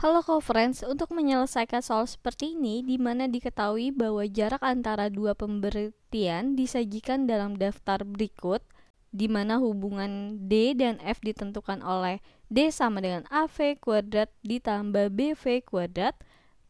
Halo co-friends, untuk menyelesaikan soal seperti ini, di mana diketahui bahwa jarak antara dua pemberhentian disajikan dalam daftar berikut, di mana hubungan D dan F ditentukan oleh D sama dengan AV kuadrat ditambah BV kuadrat,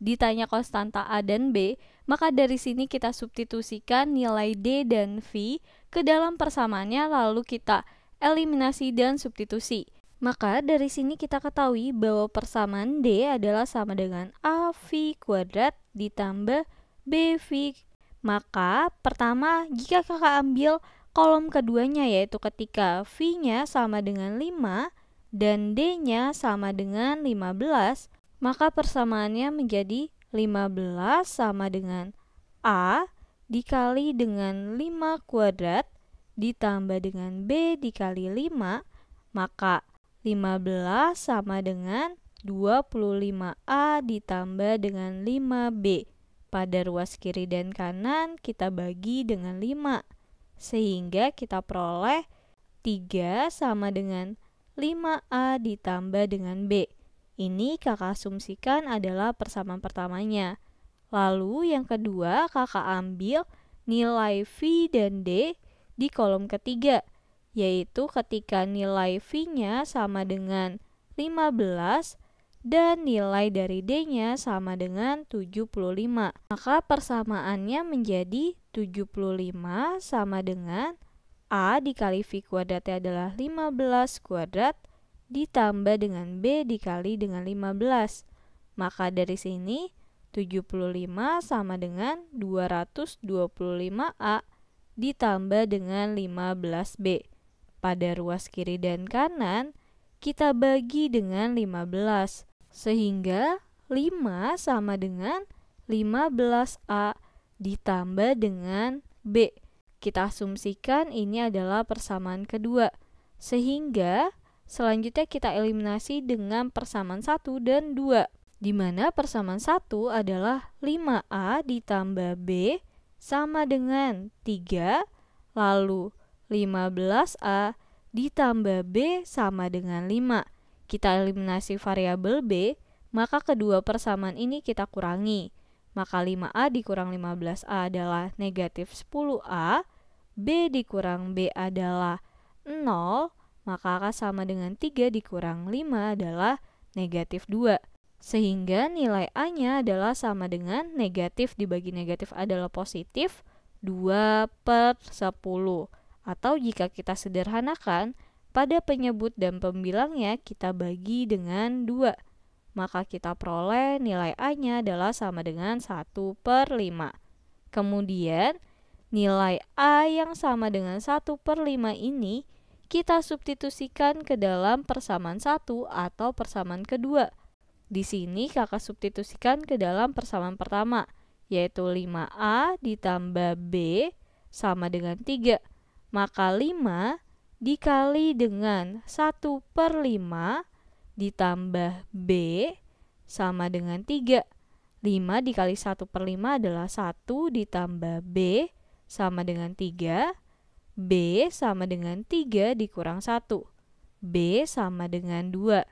ditanya konstanta A dan B, maka dari sini kita substitusikan nilai D dan V ke dalam persamaannya lalu kita eliminasi dan substitusi. Maka dari sini kita ketahui bahwa persamaan D adalah sama dengan AV kuadrat ditambah BV. Maka pertama jika kakak ambil kolom keduanya yaitu ketika V-nya sama dengan 5 dan D-nya sama dengan 15, maka persamaannya menjadi 15 sama dengan A dikali dengan 5 kuadrat ditambah dengan B dikali 5, maka 15 sama dengan 25A ditambah dengan 5B. Pada ruas kiri dan kanan kita bagi dengan 5. Sehingga kita peroleh 3 sama dengan 5A ditambah dengan B. Ini kakak asumsikan adalah persamaan pertamanya. Lalu yang kedua kakak ambil nilai V dan D di kolom ketiga yaitu ketika nilai V-nya sama dengan 15 dan nilai dari D-nya sama dengan 75. Maka persamaannya menjadi 75 sama dengan A dikali V kuadratnya adalah 15 kuadrat ditambah dengan B dikali dengan 15. Maka dari sini 75 sama dengan 225A ditambah dengan 15B pada ruas kiri dan kanan, kita bagi dengan 15. Sehingga 5 sama dengan 15A ditambah dengan B. Kita asumsikan ini adalah persamaan kedua. Sehingga selanjutnya kita eliminasi dengan persamaan 1 dan 2. Di mana persamaan 1 adalah 5A ditambah B sama dengan 3, lalu 15A ditambah B sama dengan 5. Kita eliminasi variabel B, maka kedua persamaan ini kita kurangi. Maka 5A dikurang 15A adalah negatif 10A, B dikurang B adalah 0, maka A sama dengan 3 dikurang 5 adalah negatif 2. Sehingga nilai A-nya adalah sama dengan negatif dibagi negatif adalah positif 2 per 10. Atau jika kita sederhanakan, pada penyebut dan pembilangnya kita bagi dengan 2. Maka kita peroleh nilai A-nya adalah sama dengan 1 per 5. Kemudian, nilai A yang sama dengan 1 per 5 ini kita substitusikan ke dalam persamaan 1 atau persamaan kedua. Di sini kakak substitusikan ke dalam persamaan pertama, yaitu 5A ditambah B sama dengan 3 maka 5 dikali dengan 1 per 5 ditambah B sama dengan 3. 5 dikali 1 per 5 adalah 1 ditambah B sama dengan 3. B sama dengan 3 dikurang 1. B sama dengan 2.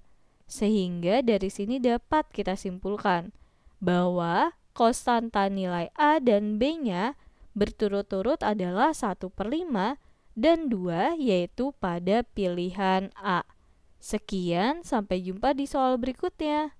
Sehingga dari sini dapat kita simpulkan bahwa konstanta nilai A dan B-nya berturut-turut adalah 1 per 5 dan 2 yaitu pada pilihan A. Sekian, sampai jumpa di soal berikutnya.